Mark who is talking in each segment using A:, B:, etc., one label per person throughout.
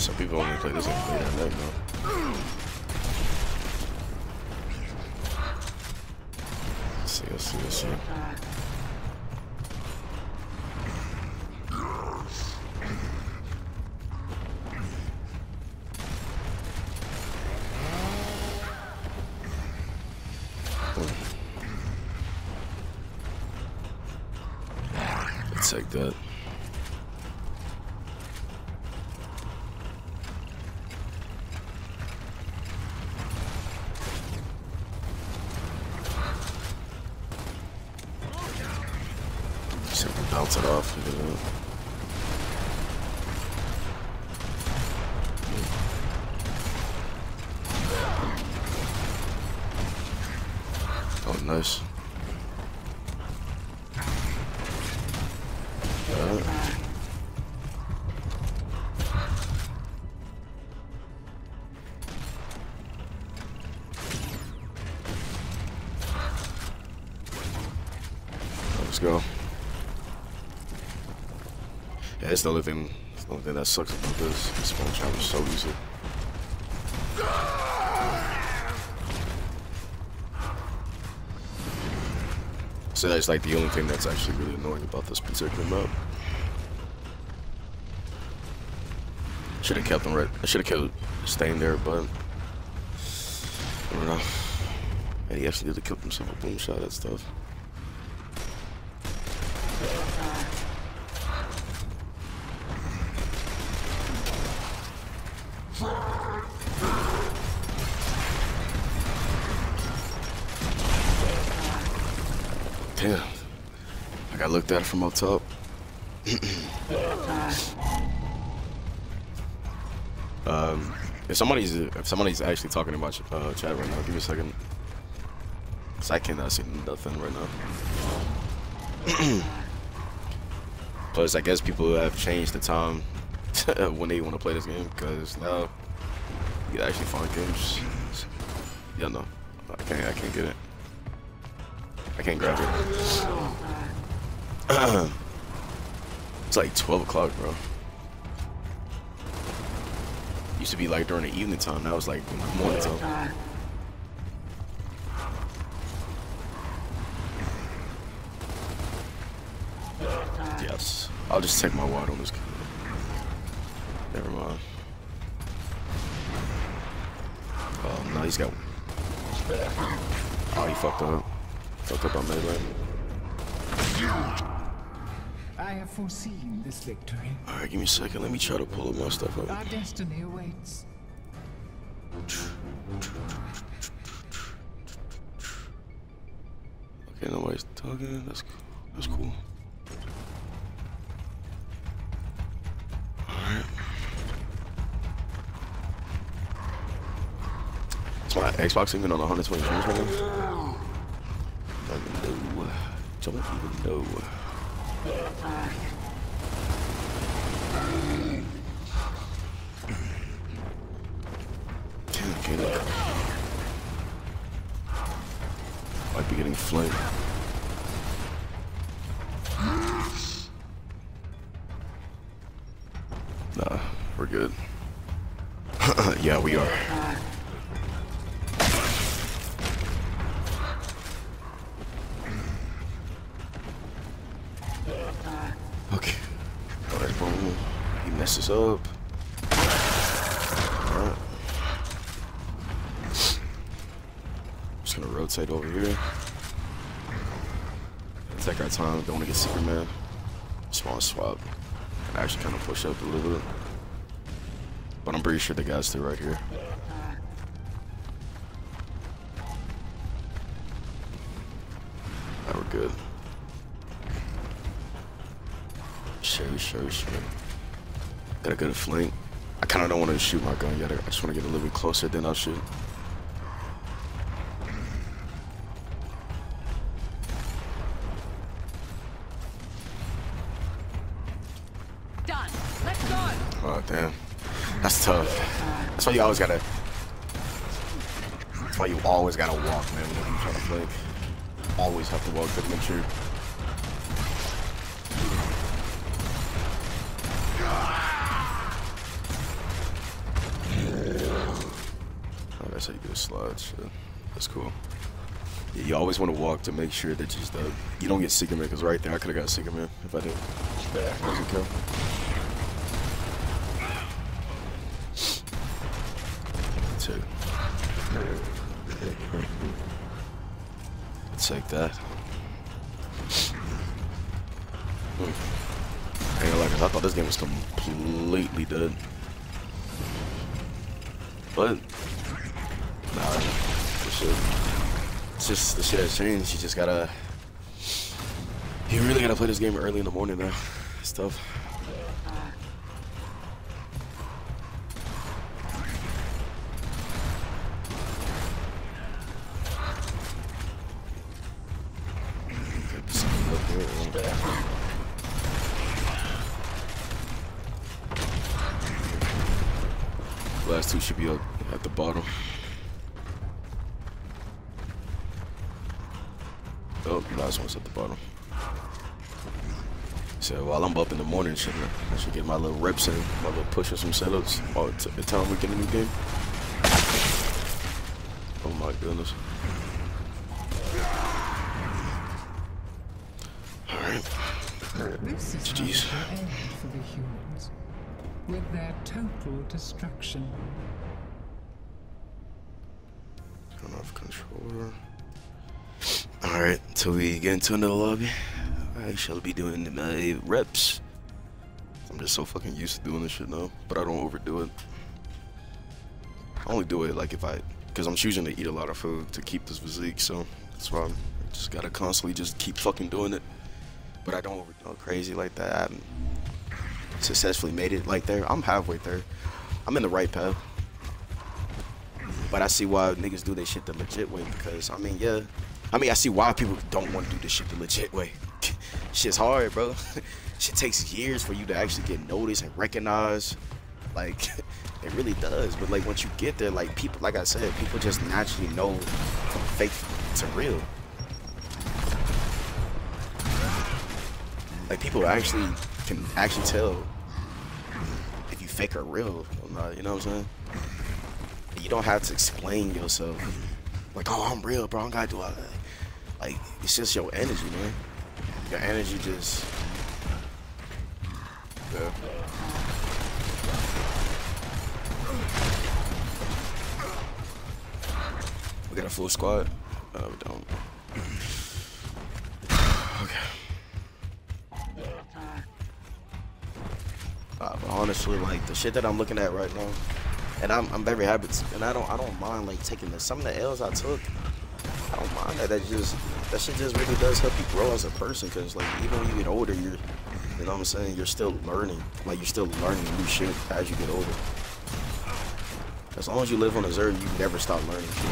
A: Some people only play this game late at night, though. Let's see, let's see, let's see. Take that. To bounce it off. You know? Oh, nice. It's the only thing, the only thing that sucks about this. This phone trap is so easy. So that's like the only thing that's actually really annoying about this particular map. Should have kept him right. I should have kept staying there, but I don't know. And he actually did the kill himself a boom shot at stuff. Damn. I got looked at from up top. um, if somebody's if somebody's actually talking about uh, chat right now, give me a second. Cause I cannot see nothing right now. Plus, I guess people have changed the time when they want to play this game because now you can actually find games. Yeah, no, I can't. I can't get it. I can't grab it. it's like 12 o'clock, bro. Used to be like during the evening time. Now it's like morning time. Yes. I'll just take my wide on this. Never mind. Oh, no, he's got. Oh, he fucked up. Fucked up on melee.
B: I have foreseen this victory.
A: Alright, give me a second. Let me try to pull up my stuff up.
B: Our destiny awaits.
A: Okay, nobody's talking. That's cool. That's cool. Alright. Is my Xbox even on 120 frames right now? Don't even know. Don't even know. Okay, look. Might be getting flamed. Nah, we're good. yeah, we are. Okay. Alright, boom. He messes up. Alright. Just gonna rotate over here. Take our time, don't wanna get Superman. Just wanna swap. And actually kinda push up a little bit. But I'm pretty sure the guy's still right here. Alright, we're good. Sure, sure, sure. Got a good flank. I kind of don't want to shoot my gun yet. I just want to get a little bit closer, then I'll shoot. you always gotta. That's why you always gotta walk, man, when you're to flick. Always have to walk to make sure. Oh, that's how you a slide, shit. That's cool. Yeah, you always want to walk to make sure that you just, uh, you don't get Sigma, because right there I could have got Sigma if I didn't. Yeah, doesn't kill. Take that. I ain't 'cause I thought this game was completely dead. But, nah, the shit. It's just, the shit has changed. You just gotta, you really gotta play this game early in the morning now. It's tough. Last two should be up at the bottom. Oh, last one's at the bottom. So while I'm up in the morning, should I should get my little reps in, my little push of some setups all the time we get a new game. Oh my goodness. Alright. Jeez.
B: not the end for the humans. With their total destruction.
A: Turn off controller. Alright, until we get into another lobby, I shall be doing my reps. I'm just so fucking used to doing this shit now, but I don't overdo it. I only do it like if I, because I'm choosing to eat a lot of food to keep this physique, so that's why I just gotta constantly just keep fucking doing it. But I don't overdo it crazy like that. I haven't successfully made it like there. I'm halfway there. I'm in the right path. But I see why niggas do this shit the legit way because I mean, yeah. I mean, I see why people don't want to do this shit the legit way. Shit's hard, bro. shit takes years for you to actually get noticed and recognized. Like, it really does. But like once you get there, like people, like I said, people just naturally know from fake to real. Like people actually can actually tell if you fake or real or not. You know what I'm saying? you don't have to explain yourself. Like, oh, I'm real, bro. I don't gotta do all that. Like, it's just your energy, man. Your energy just. Yeah. We got a full squad. No, we don't. okay. Uh, but honestly, like the shit that I'm looking at right now, and I'm, I'm very happy, to, and I don't I don't mind like taking the some of the L's I took. I don't mind that. That just that shit just really does help you grow as a person. Cause like even when you get older, you're you know what I'm saying. You're still learning. Like you're still learning new shit as you get older. As long as you live on this earth, you never stop learning shit.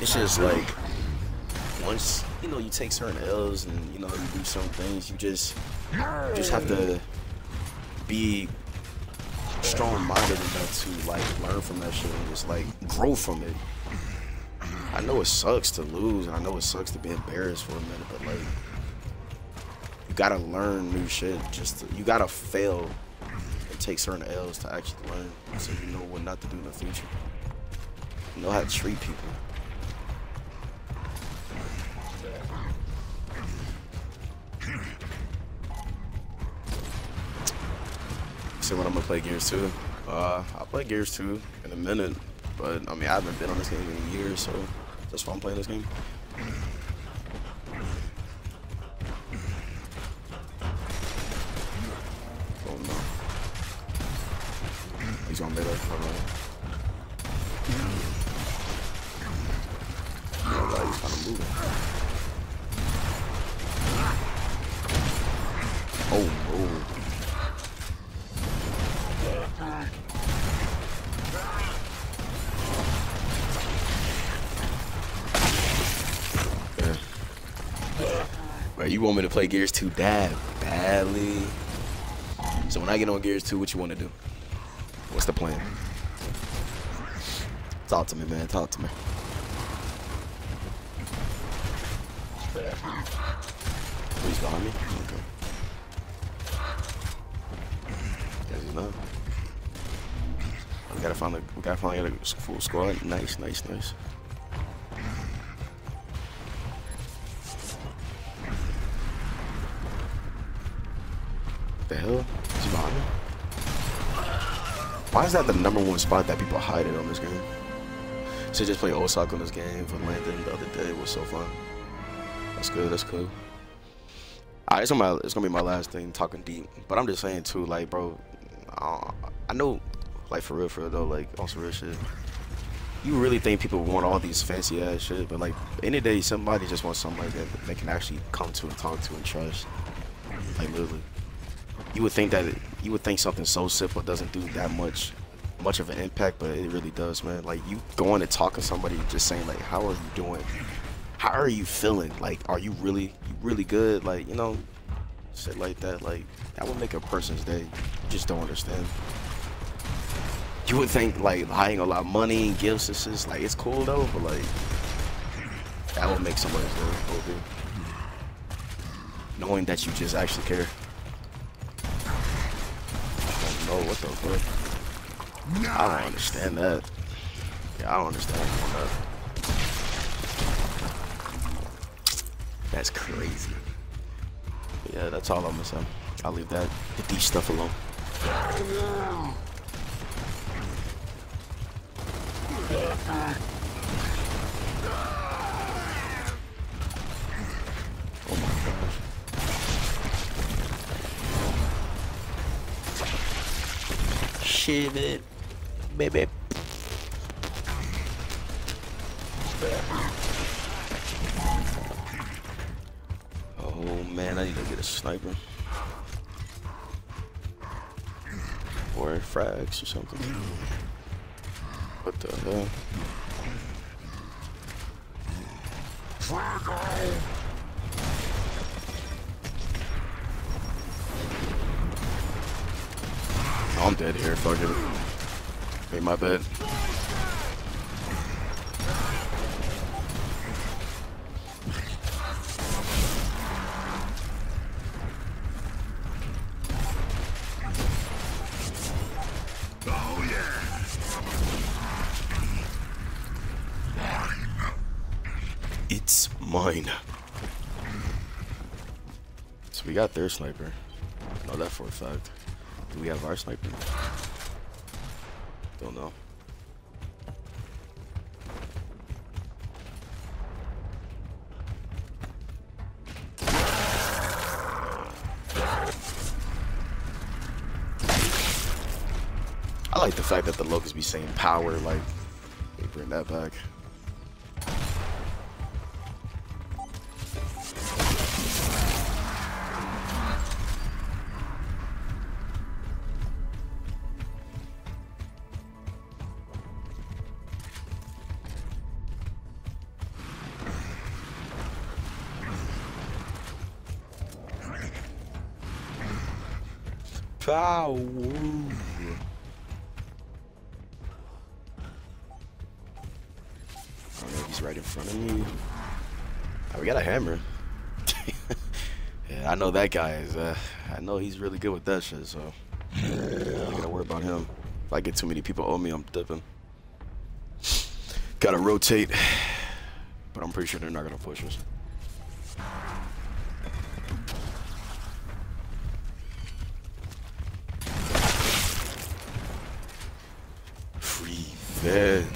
A: It's just like once you know you take certain L's and you know you do certain things, you just you just have to be strong-minded enough to like learn from that shit and just like grow from it. I know it sucks to lose, and I know it sucks to be embarrassed for a minute, but like you gotta learn new shit. Just to, you gotta fail and take certain L's to actually learn, so you know what not to do in the future. You know how to treat people. When I'm gonna play Gears 2, uh, I'll play Gears 2 in a minute, but I mean I haven't been on this game in years, so that's why I'm playing this game. Oh no. He's on melee. Alright. Alright, he's kind of moving. Oh, oh. Right, you want me to play Gears 2 bad, badly. So when I get on Gears 2, what you want to do? What's the plan? Talk to me, man. Talk to me. He's behind me? Okay. Guess he's not. finally we got finally got a full squad. Nice, nice, nice. The hell? Is he behind me? Why is that the number one spot that people hide it on this game? So just play Osaka on this game for Landon the other day. It was so fun. That's good. That's cool. Alright, it's, it's gonna be my last thing talking deep. But I'm just saying too, like, bro, I, I know, like, for real, for real though, like, on real shit. You really think people want all these fancy ass shit, but like, any day, somebody just wants somebody that they can actually come to and talk to and trust. Like, literally. You would think that you would think something so simple doesn't do that much much of an impact, but it really does, man. Like you going and talking to somebody, just saying like, "How are you doing? How are you feeling? Like, are you really, really good? Like, you know, shit like that. Like that would make a person's day. You just don't understand. You would think like buying a lot of money and gifts is just like it's cool though, but like that would make somebody's day. Knowing that you just actually care. Don't what the fuck. I don't understand that. Yeah, I don't understand that. That's crazy. But yeah, that's all I'm gonna say. I'll leave that the D stuff alone. Oh Shit it, baby. Oh man, I need to get a sniper. Or frags or something. What the hell? Oh, I'm dead here, fuck it. Made my. Oh yeah. It's mine. So we got their sniper. Know that for a fact. Do we have our sniper? Don't know. I like the fact that the locusts be saying power, like, they bring that back. If he's right in front of me. Oh, we got a hammer. yeah, I know that guy is. Uh, I know he's really good with that shit. So I don't gotta worry about him. If I get too many people on me, I'm dipping. Gotta rotate, but I'm pretty sure they're not gonna push us. Revenge.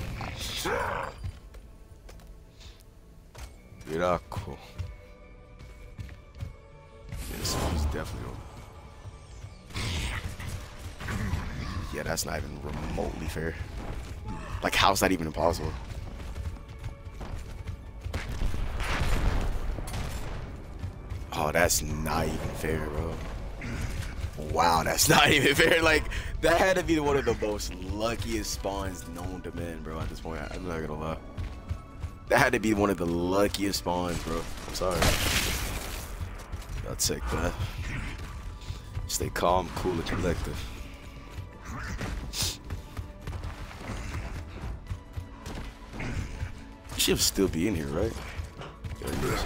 A: Miracle. This one's definitely over. Yeah, that's not even remotely fair. Like, how's that even impossible? Oh, that's not even fair, bro. Wow, that's not even fair. Like, that had to be one of the most luckiest spawns known to men, bro, at this point. I'm not gonna lie. That had to be one of the luckiest spawns, bro. I'm sorry. I'll take that. Stay calm, cool, and collected. Should still be in here, right? It is.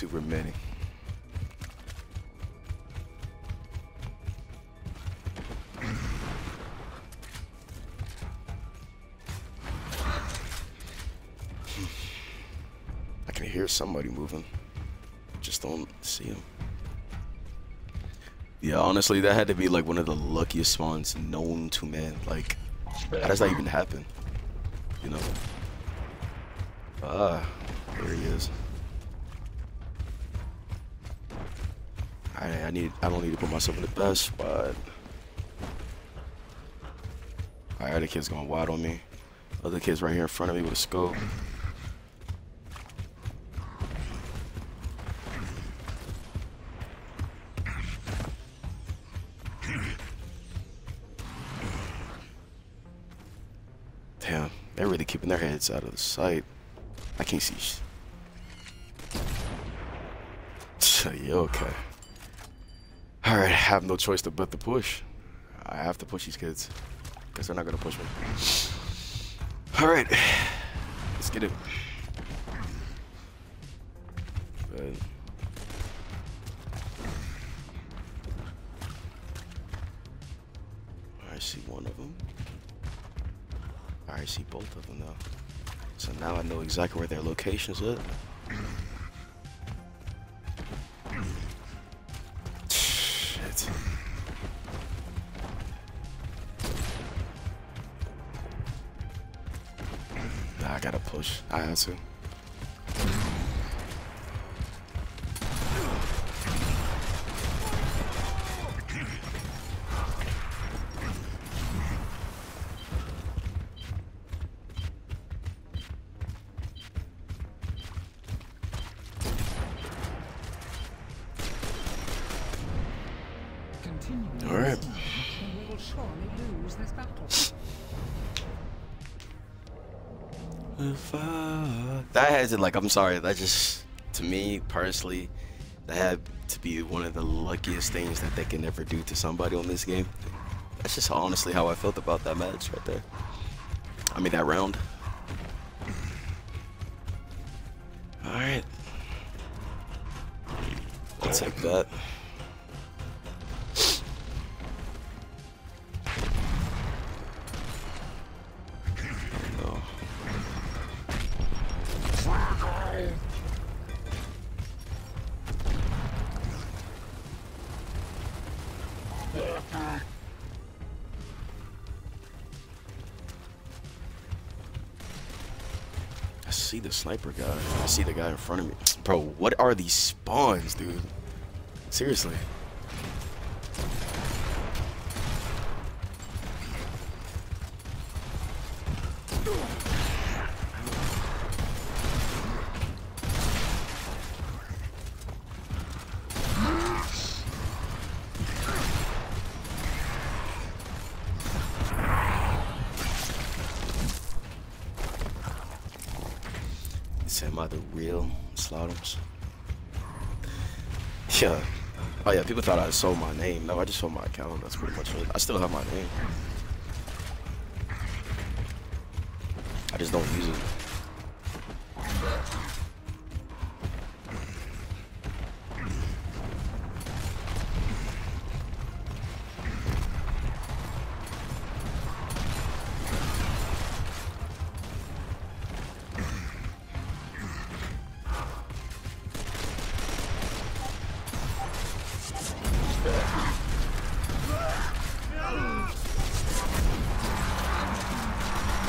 A: super many. I can hear somebody moving. Just don't see him. Yeah, honestly, that had to be like one of the luckiest spawns known to man. Like, how does that even happen? You know? Ah, there he is. I, I need. I don't need to put myself in the best spot. Alright, the kid's going wide on me. Other kid's right here in front of me with a scope. Damn, they're really keeping their heads out of the sight. I can't see. yeah, okay. Alright, I have no choice to but to push. I have to push these kids. Guess they're not gonna push me. Alright. Let's get it. I see one of them. I see both of them now. So now I know exactly where their location's at. I have to. All right. That has to like I'm sorry, that just to me personally, that had to be one of the luckiest things that they can ever do to somebody on this game. That's just honestly how I felt about that match right there. I mean that round. Alright. I'll take that. I see the sniper guy. I see the guy in front of me. Bro, what are these spawns, dude? Seriously. Am I the real Slaughtems? Yeah. Oh yeah, people thought I sold my name. No, I just sold my account. That's pretty much it. I still have my name. I just don't use it.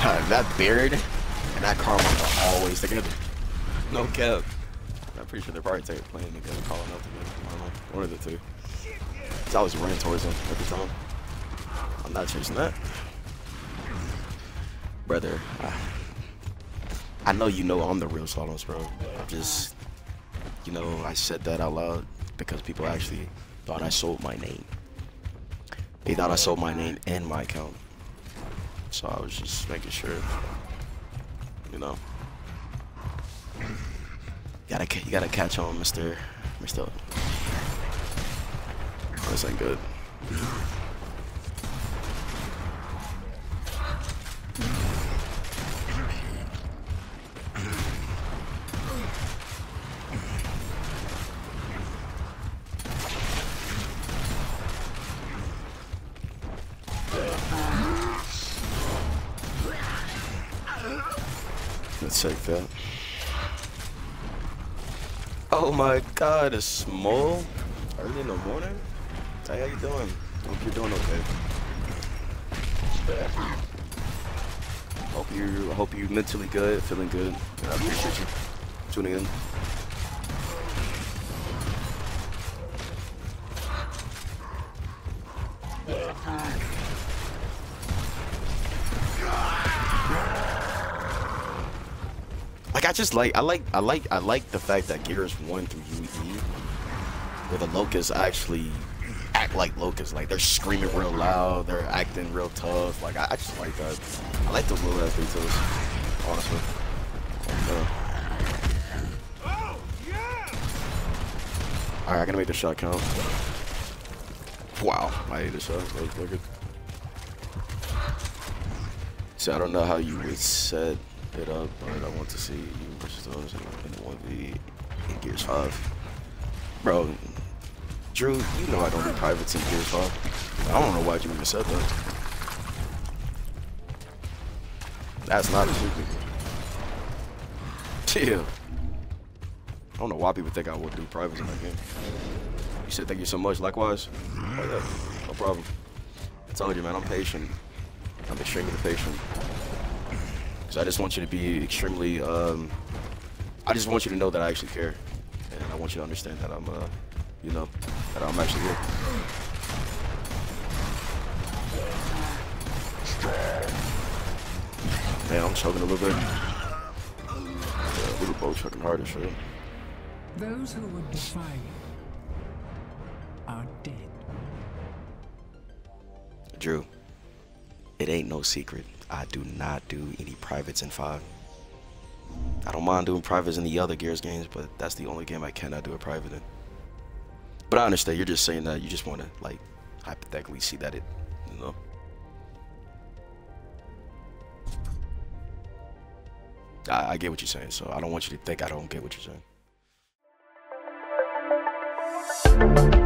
A: that beard and that karma are always together. No cap. I'm pretty sure they're probably taking playing together, calling out together. I don't know. One of the two. So I was running towards them every time. I'm not chasing that. Brother, I, I know you know I'm the real Solos, bro. I just, you know, I said that out loud because people actually thought I sold my name. They thought I sold my name and my account. So I was just making sure, you know. You gotta, you gotta catch on, Mister, Mister. This ain't good. Take that. Oh my god, a small? Early in the morning? Hey, how you doing? Hope you're doing okay. Hope you hope you mentally good, feeling good. I appreciate you tuning in. Like I just like I like I like I like the fact that Gears one through UE where the locusts actually act like locusts. Like they're screaming real loud, they're acting real tough. Like I, I just like that. I like those little ass details, honestly. Uh, Alright, I gotta make the shot count. Wow, I hate this shot. That was wicked. So I don't know how you would set it up, but I want to see you versus those in, in 1v in Gears 5. Bro, Drew, you know I don't do privates in Gears 5. I don't know why you even said that. That's not secret. Yeah. I don't know why people think I would do privates in that game. You said thank you so much. Likewise. Oh. No problem. I told you, man, I'm patient. I'm extremely patient. Because I just want you to be extremely, um, I just want you to know that I actually care. And I want you to understand that I'm, uh, you know, that I'm actually here. Man, I'm choking a little bit. Yeah, we were both choking hard as shit.
B: Those who would defy you are dead.
A: Drew, it ain't no secret. I do not do any privates in 5. I don't mind doing privates in the other Gears games, but that's the only game I cannot do a private in. But I understand, you're just saying that you just want to, like, hypothetically see that it, you know. I, I get what you're saying, so I don't want you to think I don't get what you're saying.